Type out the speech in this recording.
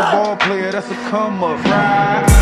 ball player, that's a come up. Right?